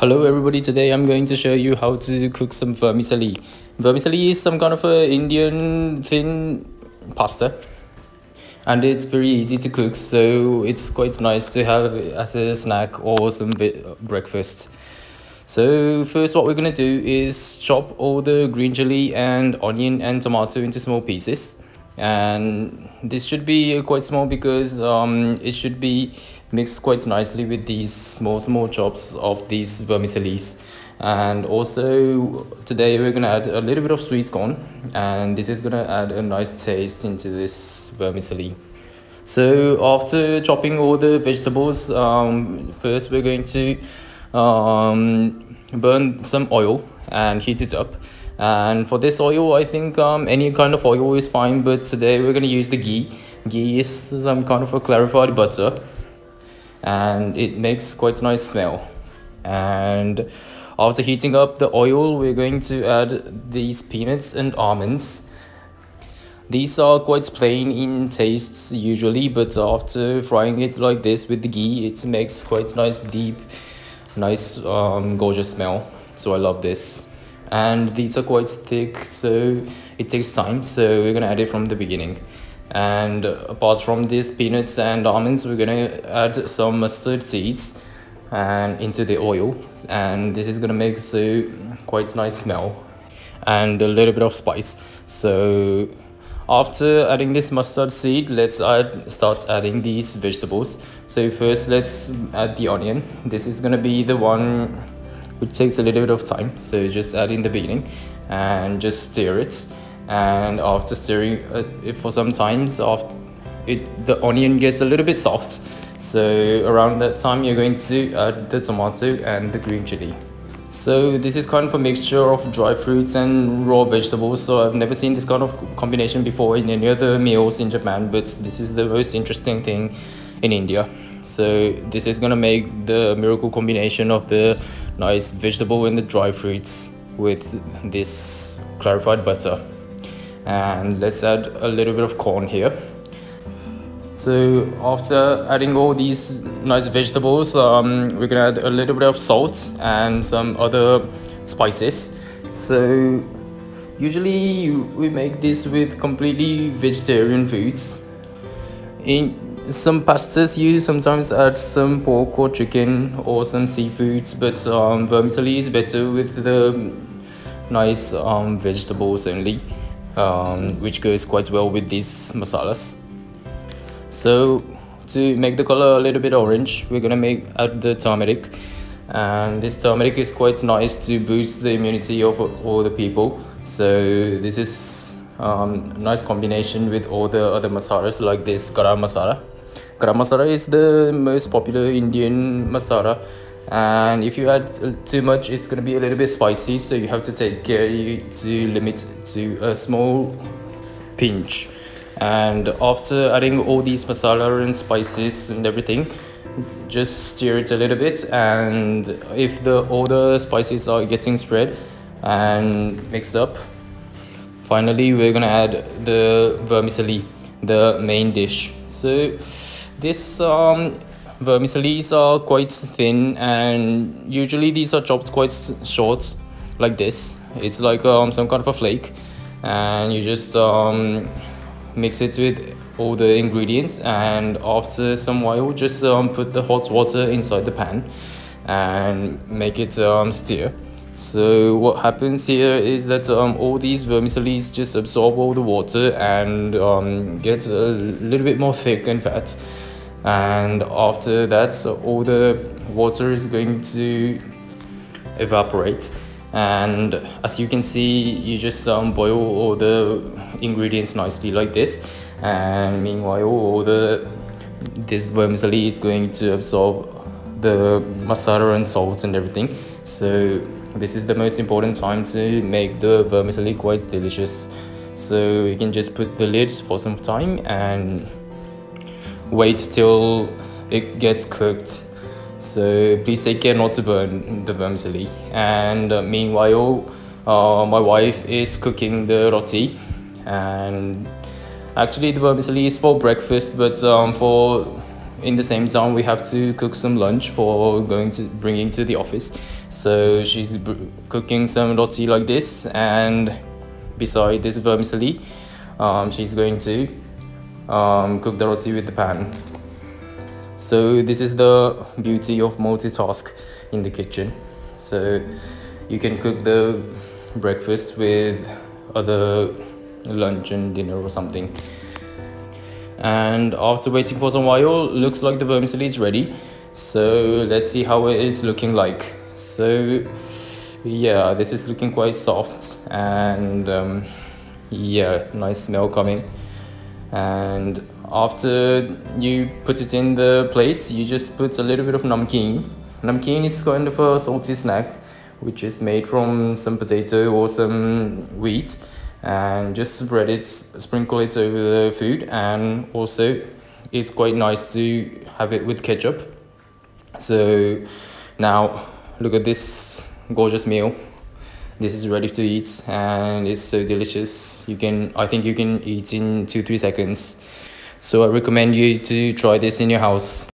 Hello everybody, today I'm going to show you how to cook some vermicelli. Vermicelli is some kind of a Indian thin pasta and it's very easy to cook so it's quite nice to have as a snack or some breakfast. So first what we're gonna do is chop all the green chili and onion and tomato into small pieces and this should be quite small because um, it should be mixed quite nicely with these small small chops of these vermicellis. And also today we're gonna add a little bit of sweet corn and this is gonna add a nice taste into this vermicelli. So after chopping all the vegetables um, first we're going to um, burn some oil and heat it up and for this oil i think um, any kind of oil is fine but today we're going to use the ghee. Ghee is some kind of a clarified butter and it makes quite a nice smell. And after heating up the oil we're going to add these peanuts and almonds. These are quite plain in taste usually but after frying it like this with the ghee it makes quite nice deep nice um, gorgeous smell. So i love this and these are quite thick so it takes time. So we're gonna add it from the beginning. And apart from these peanuts and almonds we're gonna add some mustard seeds and into the oil. And this is gonna make so quite nice smell. And a little bit of spice. So after adding this mustard seed let's add start adding these vegetables. So first let's add the onion. This is gonna be the one which takes a little bit of time so just add in the beginning and just stir it. And after stirring uh, it for some time after it the onion gets a little bit soft. So around that time you're going to add the tomato and the green chili. So this is kind of a mixture of dry fruits and raw vegetables. So i've never seen this kind of combination before in any other meals in japan but this is the most interesting thing in india. So this is gonna make the miracle combination of the nice vegetable and the dry fruits with this clarified butter. And let's add a little bit of corn here. So after adding all these nice vegetables um, we're gonna add a little bit of salt and some other spices. So usually we make this with completely vegetarian foods. In some pastas you sometimes add some pork or chicken or some seafoods but um, vermicelli is better with the nice um, vegetables only um, which goes quite well with these masalas. So to make the color a little bit orange we're gonna make add the turmeric. And this turmeric is quite nice to boost the immunity of all the people. So this is um, nice combination with all the other masalas like this garam masala garam masala is the most popular Indian masala and if you add too much it's going to be a little bit spicy so you have to take care to limit to a small pinch. And after adding all these masala and spices and everything just stir it a little bit and if the all the spices are getting spread and mixed up finally we're gonna add the vermicelli the main dish so this um, are quite thin and usually these are chopped quite short like this. It's like um, some kind of a flake and you just um, mix it with all the ingredients and after some while just um, put the hot water inside the pan and make it um, stir. So what happens here is that um, all these vermicellis just absorb all the water and um, get a little bit more thick and fat. And after that so all the water is going to evaporate. And as you can see you just um, boil all the ingredients nicely like this. And meanwhile all the this vermicelli is going to absorb the masala and salt and everything. So this is the most important time to make the vermicelli quite delicious so you can just put the lid for some time and wait till it gets cooked. So please take care not to burn the vermicelli. And uh, meanwhile, uh, my wife is cooking the roti, and actually the vermicelli is for breakfast, but um, for in the same time we have to cook some lunch for going to bringing to the office. So she's cooking some roti like this and beside this vermicelli um, she's going to um, cook the roti with the pan. So this is the beauty of multitask in the kitchen. So you can cook the breakfast with other lunch and dinner or something and after waiting for some while looks like the vermicelli is ready. So let's see how it is looking like. So yeah this is looking quite soft and um, yeah nice smell coming. And after you put it in the plate you just put a little bit of namkeen. Namkeen is kind of a salty snack which is made from some potato or some wheat and just spread it sprinkle it over the food and also it's quite nice to have it with ketchup. So now look at this gorgeous meal. This is ready to eat and it's so delicious. You can i think you can eat in two three seconds. So i recommend you to try this in your house